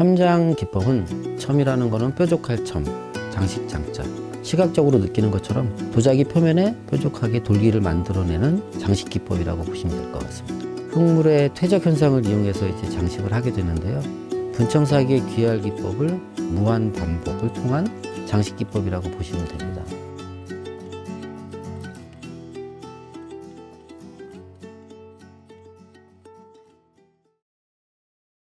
첨장 기법은 첨이라는 것은 뾰족할 첨, 장식 장자. 시각적으로 느끼는 것처럼 도자기 표면에 뾰족하게 돌기를 만들어내는 장식 기법이라고 보시면 될 것 같습니다. 흙물의 퇴적 현상을 이용해서 이제 장식을 하게 되는데요. 분청사기의 귀할 기법을 무한 반복을 통한 장식 기법이라고 보시면 됩니다.